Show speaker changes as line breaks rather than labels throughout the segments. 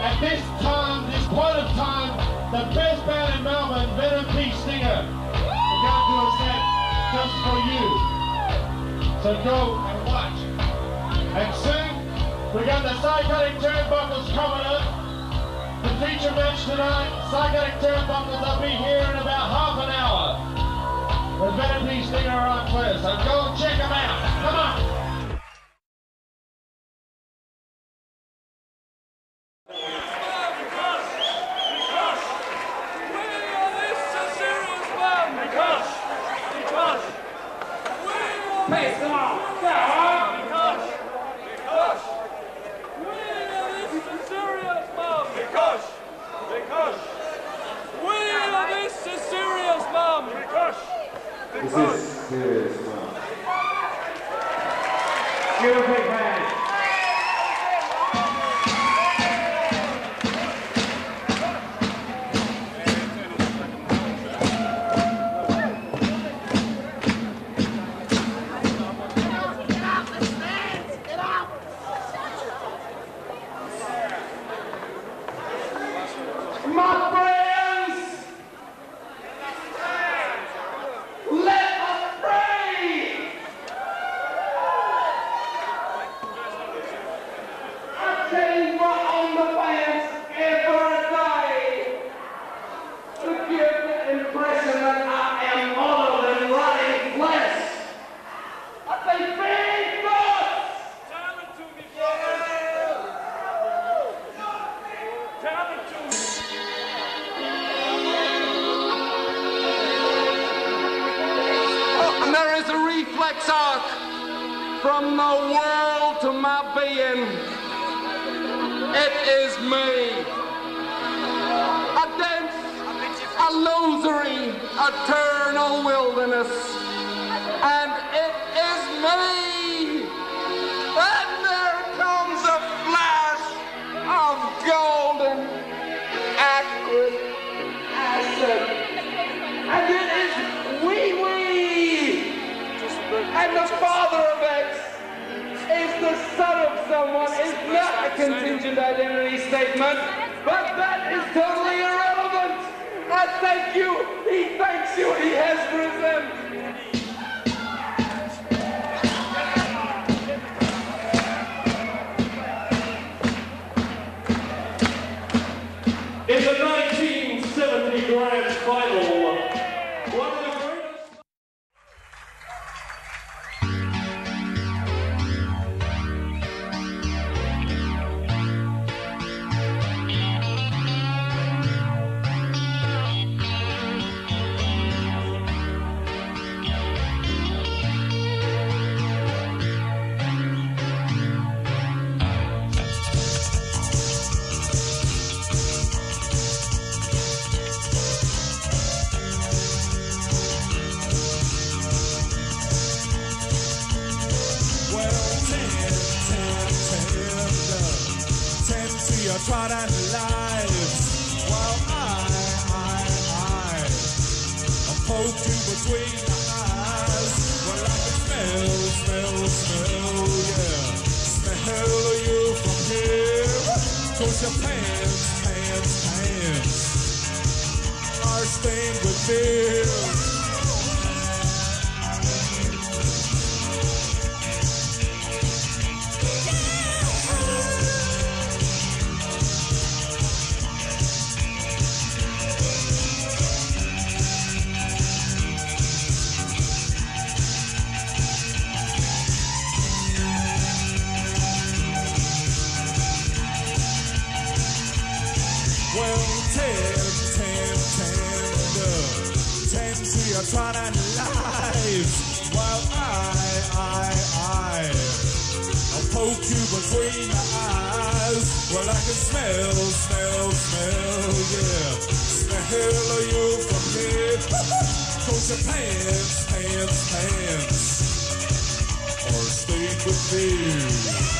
At
this time, this point of time, the best band in Melbourne, Venom Peach Singer, are going to do a set just for you. So go and watch. And soon, we got the Psychotic Turnbuckles coming up. The feature match tonight, Psychotic Turnbuckles, I'll be here in about half an hour. The Venom Peach Singer are on first, so go check them out. Come on.
There is a reflex arc from the world to my being. It is me. A dense, a losery, eternal wilderness. Contingent identity statement, but that is totally irrelevant. I thank you. He thanks you. He has risen.
You between the eyes. Well, I can smell, smell, smell, yeah. Smell you from here. Cause your pants, pants, pants are stained with beer. Between the eyes. Well, I can smell, smell, smell, yeah. Smell of you from here. Cause your pants, pants, pants are stained with beer.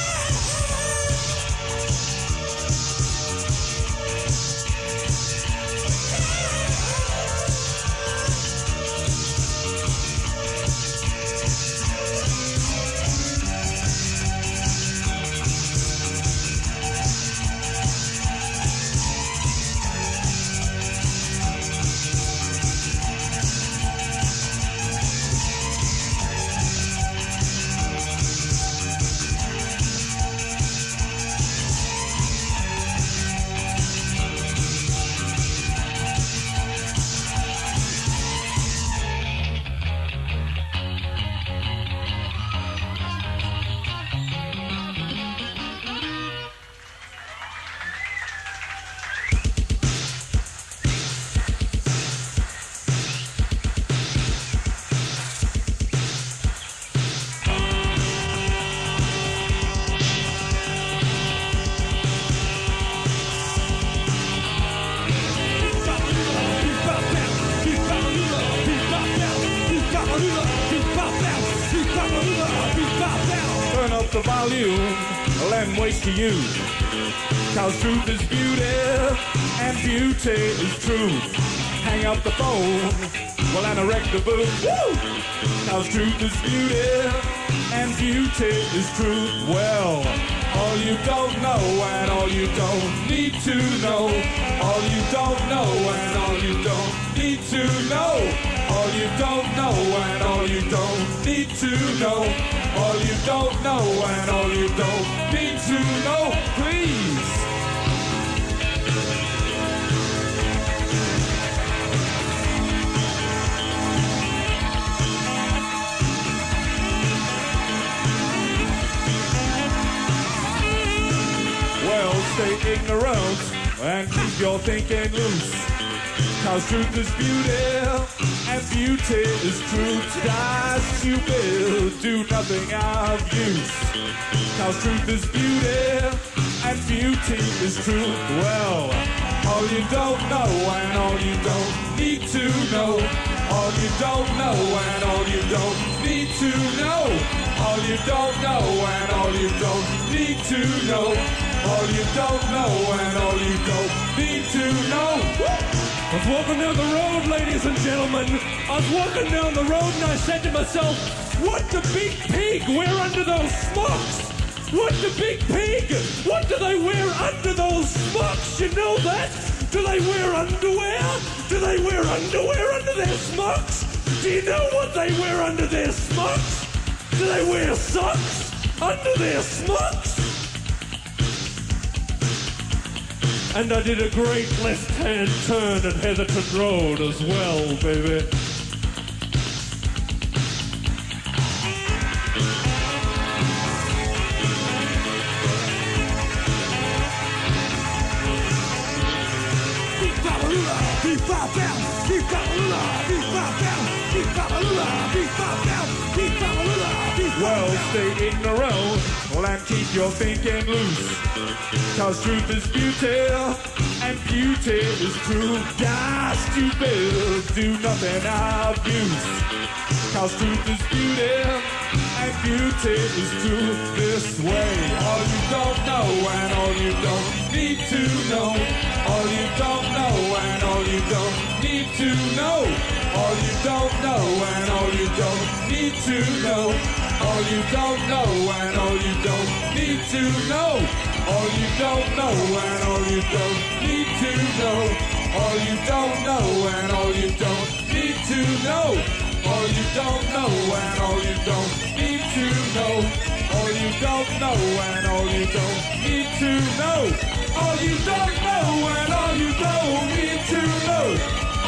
To you. Cause truth is beauty, and beauty is truth. Hang up the phone, well, and erect the boot. Woo! Cause truth is beauty, and beauty is truth. Well, all you don't know, and all you don't need to know. All you don't know, and all you don't need to know. All you don't know, and all you don't need to know. All you don't know, and all you don't need to know. Please. Well, stay ignorant and keep your thinking loose. Cause truth is beauty and beauty is truth. Dies you build, do nothing of use. Cause truth is beauty and beauty is truth. Well, all you don't know and all you don't need to know. All you don't know and all you don't need to know. All you don't know and all you don't need to know. All you don't know and all you don't need to know.
I was walking down the road, ladies and gentlemen. I was walking down the road and I said to myself, what the big pig wear under those smocks? What the big pig? What do they wear under those smocks? You know that? Do they wear underwear? Do they wear underwear under their smocks? Do you know what they wear under their smocks? Do they wear socks under their smocks? And I did a great left-hand turn at Heatherton Road as well, baby.
Well, stay ignorant, well, and keep your thinking loose. Cause truth is beauty, and beauty is truth. Die stupid, do nothing of use. Cause truth is beauty, and beauty is truth this way. All you don't know, and all you don't need to know. All you don't know, and all you don't need to know. All you don't know, and all you don't need to know. All you don't know and all you don't need to know. All you don't know and all you don't need to know. All you don't know and all you don't need to know. All you don't know and all you don't need to know. All you don't know and all you don't need to know. All you don't know and all you don't need to know.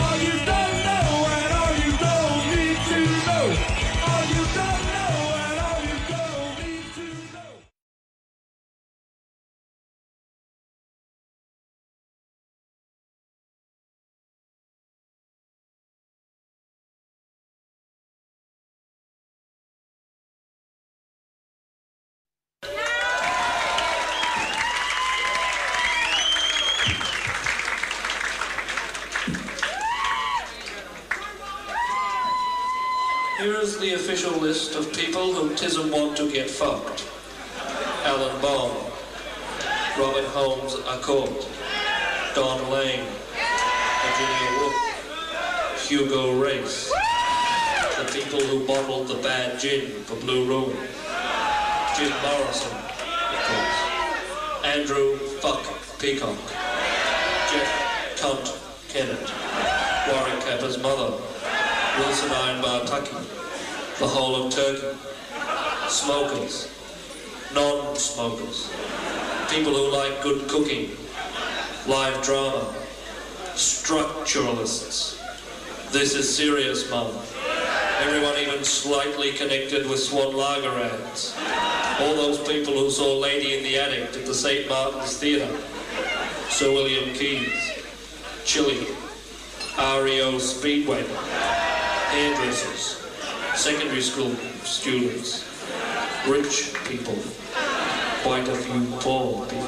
All you don't know
people who TISM want to get fucked. Alan Bond, Robin Holmes Accord, Don Lane, Virginia Woolf, Hugo Race, the people who bottled the bad gin for Blue Room, Jim Morrison, of course, Andrew Fuck Peacock, Jeff Cunt Kennett, Warwick Capper's mother, Wilson Ironbar Tuckey, the whole of Turkey, smokers, non-smokers, people who like good cooking, live drama, structuralists. This is serious, mum. Everyone even slightly connected with Swan Lager ads. All those people who saw Lady in the Attic at the St. Martin's Theatre. Sir William Keys, Chili, REO Speedwagon, hairdressers, secondary school students, rich people, quite a few poor people.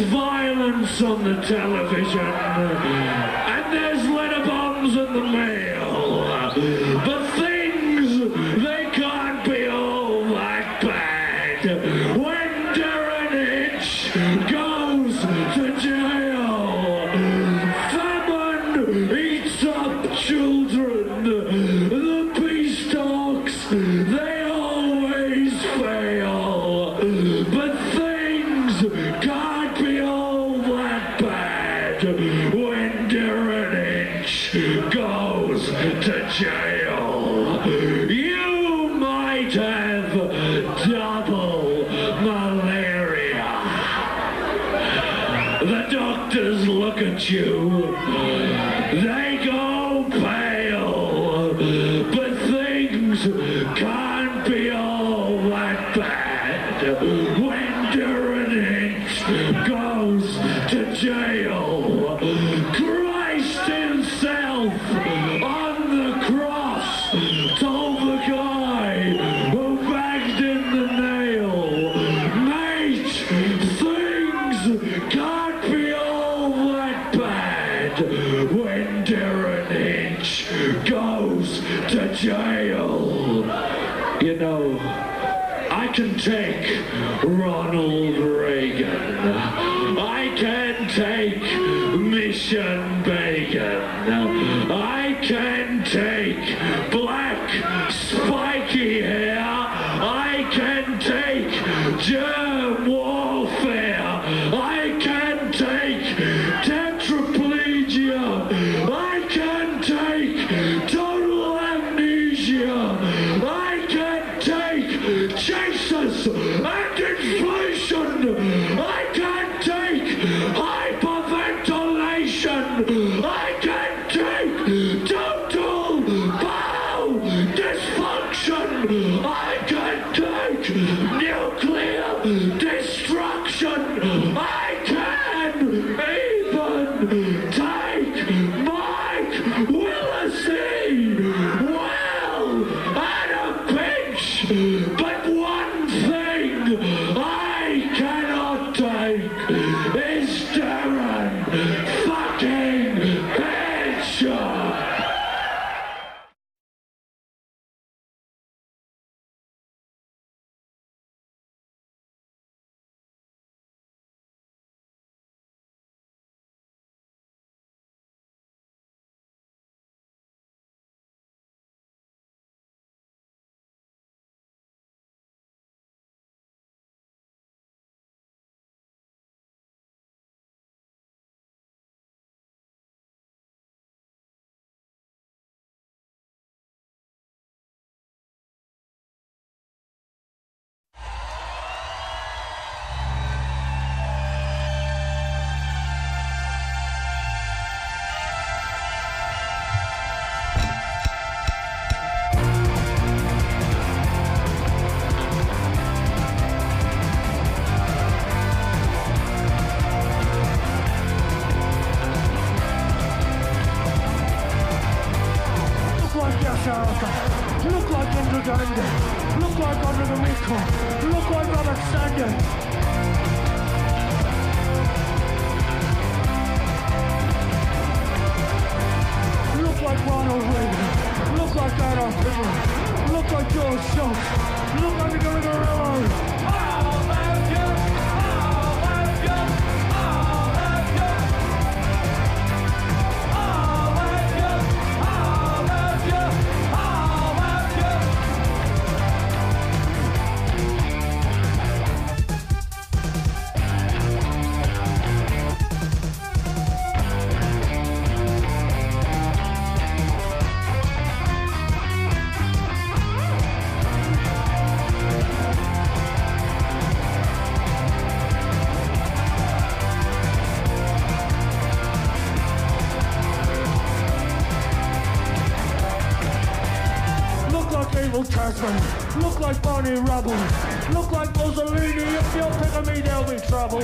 there's violence on the television, and there's I can take Ronald Reagan. I can take Mission Bay.
Look like Mussolini, if you pick me, there'll be trouble.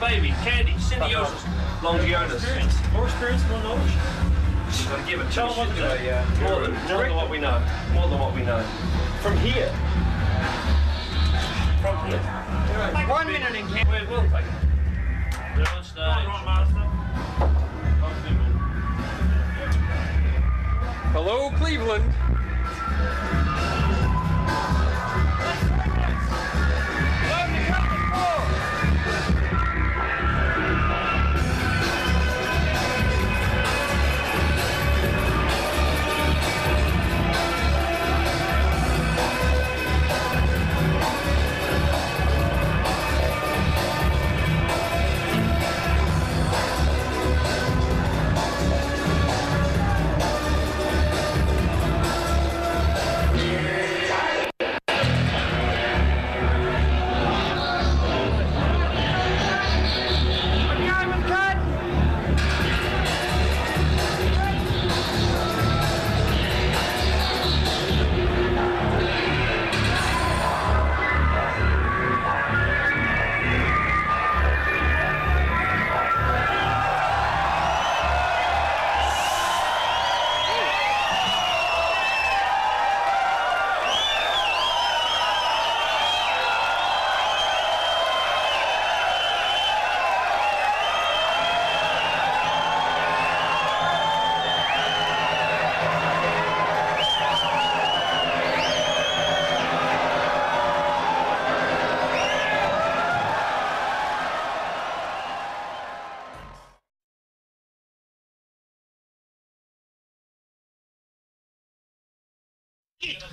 Baby, candy, Cindy symbiosis, longiosis.
More experience, more knowledge.
You've got to give it to
Tell
us.
them what. Yeah.
Uh, more than, more than what we know. More than what we know.
From here.
From here.
One minute in camp.
We will take it. They're on stage.
Hello, Cleveland.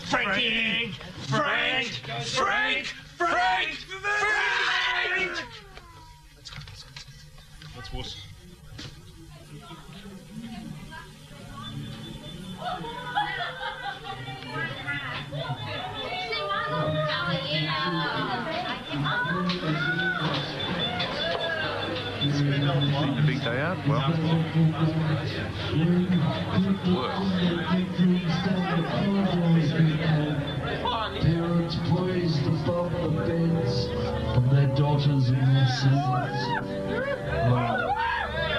Frankie! Frank! Frank! Frank! Frank!
That's horse.
A big day out? Well,
and their sons.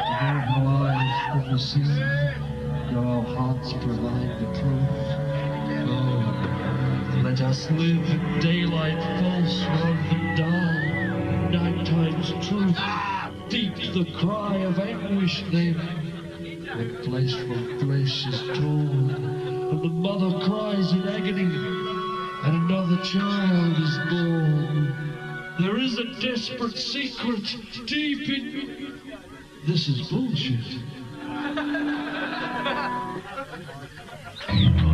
You know how eyes never see, know how hearts provide the truth. Oh, let us live in daylight false rather than die. Nighttime's truth. Deep the cry of anguish then. When flesh from flesh is torn, and the mother cries in agony, and another child is born. There is a desperate secret deep in. This is bullshit.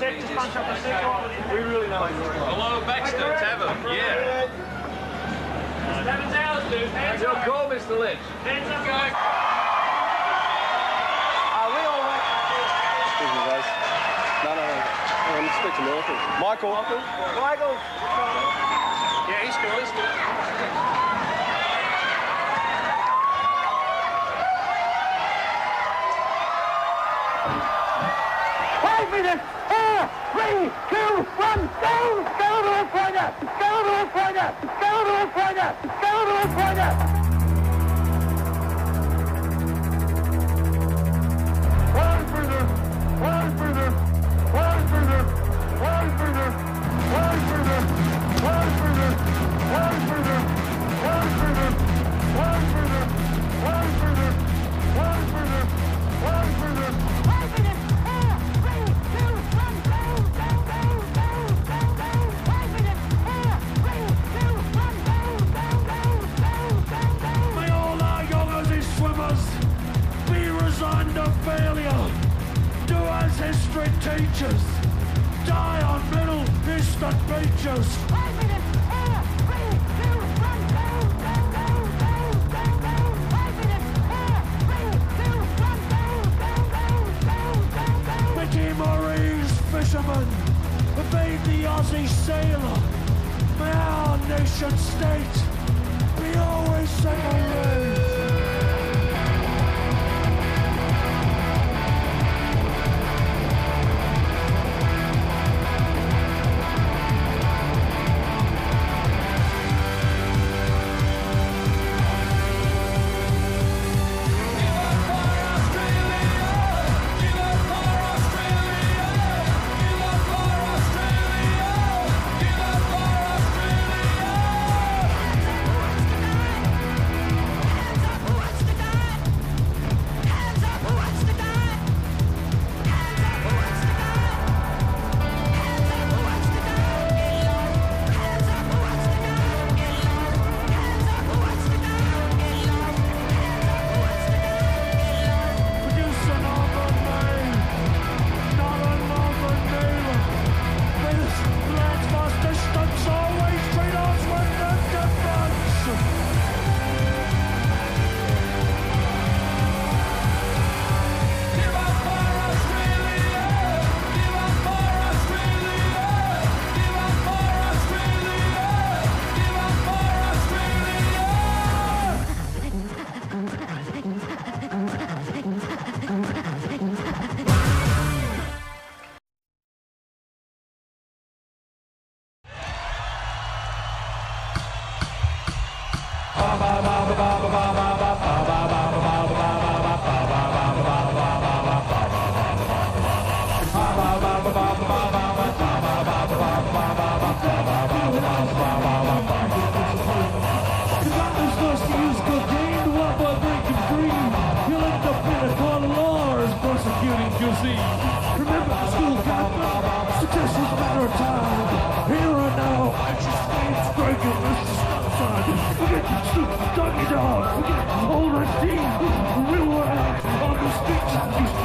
We
really know.
Hello, Baxter, Tavern, yeah.
Tavern's ours, dude. Hands
Your
up.
call, Mr. Lynch.
Hands up,
guys.
Excuse me, guys. Michael. Michael. Michael.
Yeah, he's. He's
good. three, two, one, go! Go to the! Go to the! Go to the! Go to the!
teachers. Die on Middle
Eastern beaches. Mickey Marie's fisherman, evade the Aussie sailor. May our nation state be always secondary.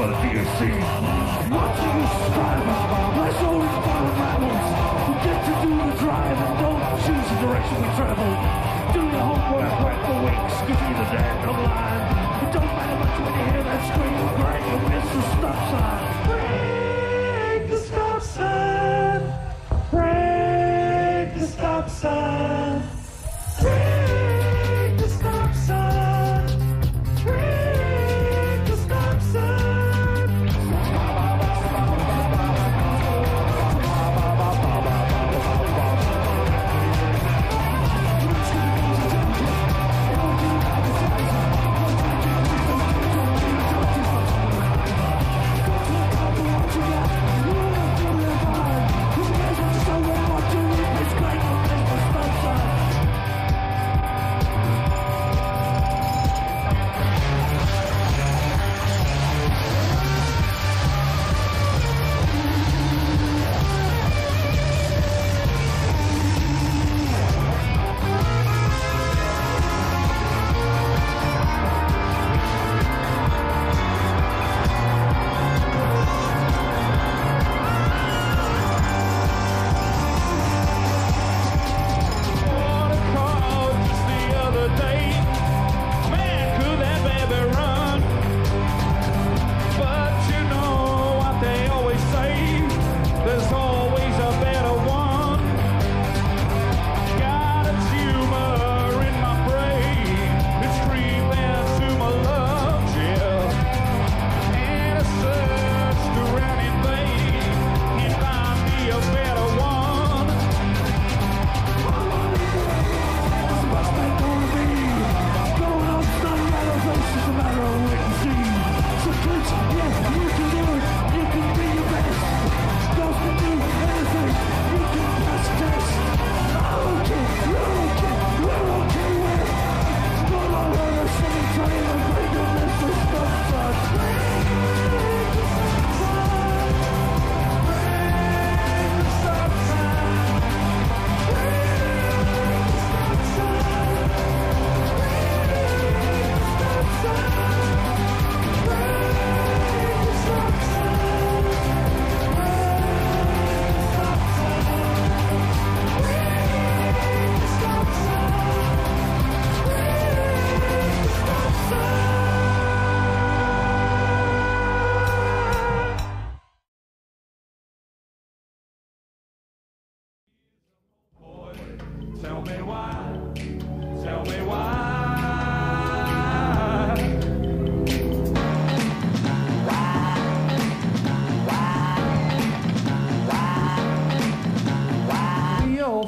Used for the DSC. Watching you striving. Less old and fun rebels. Forget to do the drive and don't choose the direction we travel. Do your homework, work for weeks, cause you're the line. It don't matter much when you hear that scream, great, you miss the stop sign.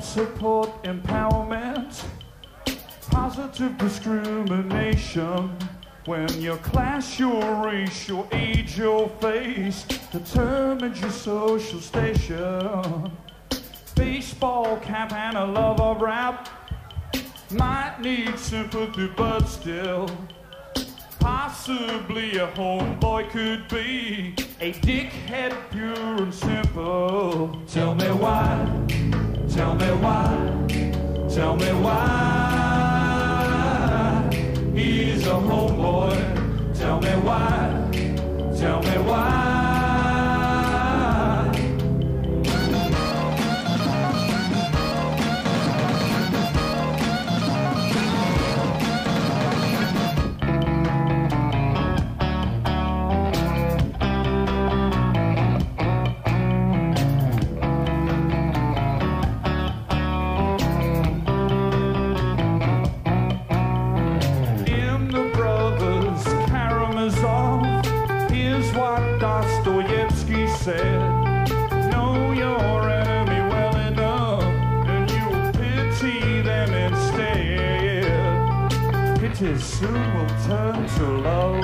Support empowerment, positive discrimination. When your class, your race, your age, your face determines your social station. Baseball cap and a love of rap might need sympathy, but still. Possibly a homeboy could be a dickhead, pure and simple. Tell me why, tell me why, tell me why. He's a homeboy. Tell me why, tell me why. Soon will turn to love,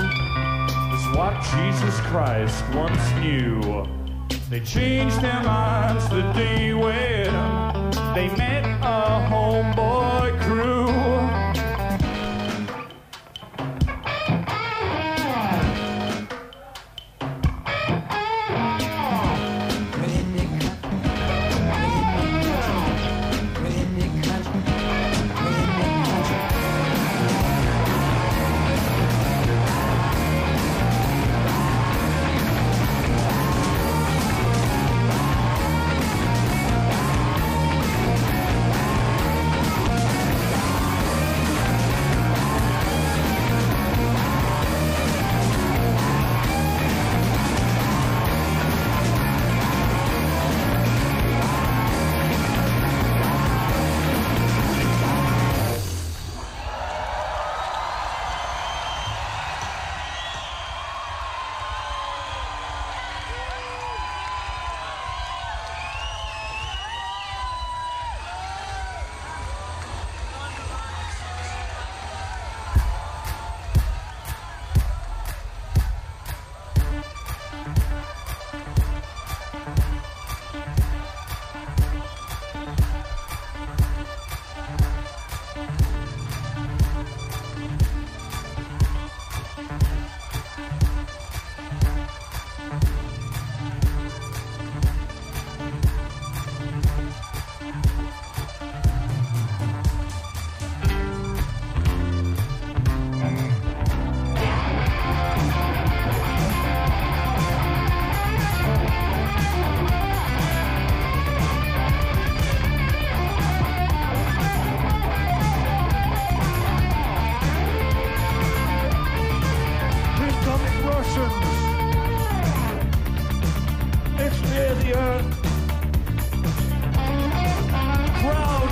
is what Jesus Christ once knew. They changed their minds the day when they met a homeboy crew.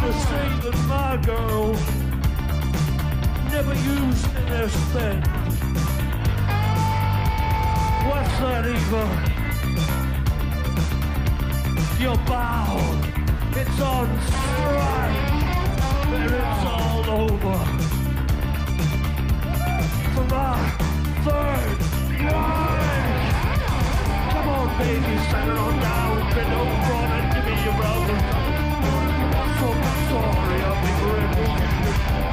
To say that my girl never used in their spend. What's that, Eva? Your bow, it's on strike, and it's all over. For my third wife. Come on, baby, settle on down, bend over and give me your brother. I'll be grateful.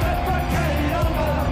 Defecate on my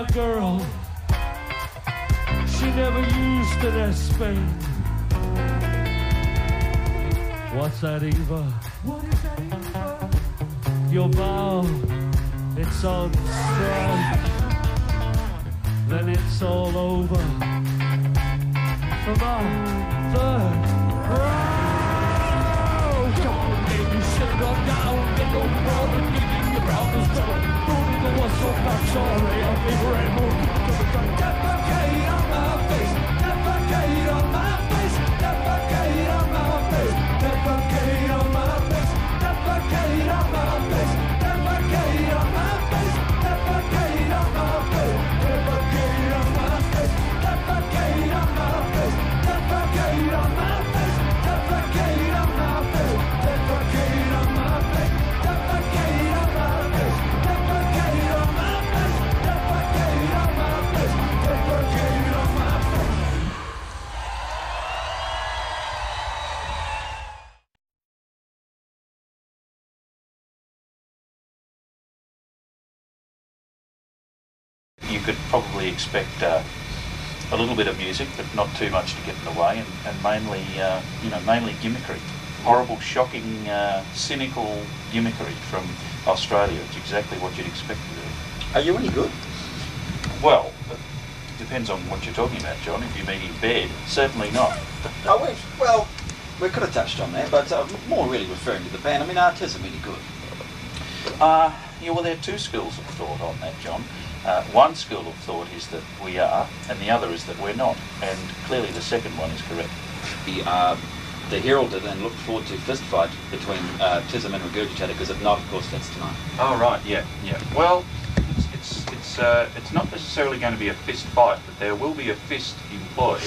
my
girl, she never used an S-Pen. What's that, Eva? What is that, Eva? Your bow, it's on
could probably expect uh, a little bit of music, but not too much to get in the way, and, and mainly, uh, you know, mainly gimmickry. Horrible, shocking, uh, cynical gimmickry from Australia. It's exactly what you'd expect to do.
Are you any good?
Well, it depends on what you're talking about, John. If you mean in bed, certainly not.
Oh, we, well, we could have touched on that, but uh, more really referring to the band. I mean, are TISM any good?
Uh, yeah, well, there are two schools of thought on that, John. Uh, one school of thought is that we are, and the other is that we're not. And clearly the second one is correct.
The, uh, the heralded and looked forward to fist fight between uh, TISM and Regurgitator, because if not, of course, that's tonight.
Oh, right, yeah, yeah. Well, it's, it's, it's, uh, it's not necessarily going to be a fist fight, but there will be a fist employed.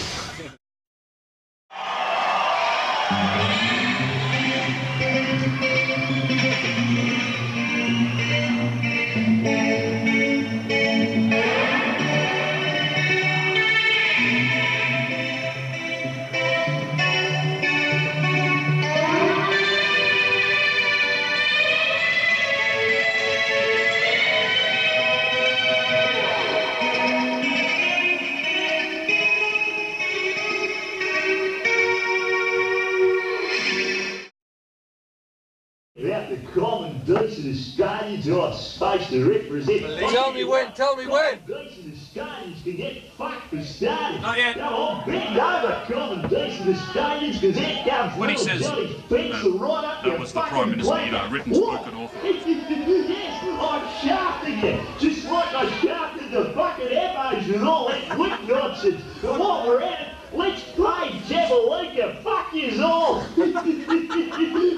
Commendation of Australians are supposed to represent...
Tell me when, tell me when.
Commendation Australians can get fucked for starters.
Not yet.
Come on, bend over, commendation Australians, because that comes
When he says,
Johnny Spencer right up
that was the Prime Minister, you know, written, spoken, author.
yes, I'm shafting you, just like I shafted the fucking Evos and all that Wik nonsense. And while we're at it, let's play Jabiluka. Fuck yous all.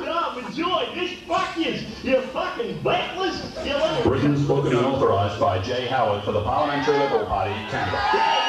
I'm enjoying this. Fuck yous. You fucking battlers. You.
Written, spoken and authorised by Jay Howard for the Parliamentary Liberal Party,
Canberra.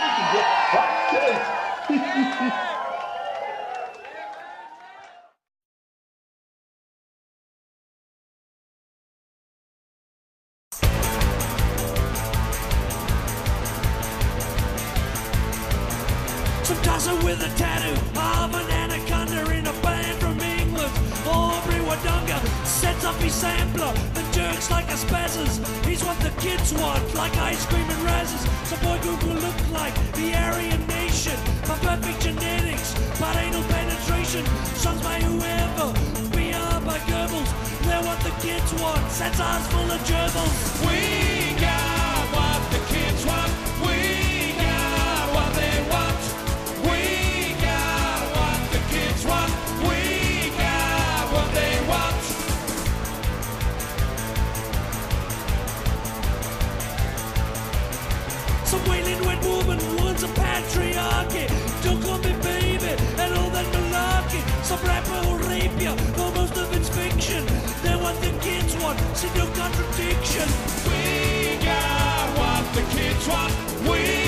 Kids see no contradiction. We got what the kids want. We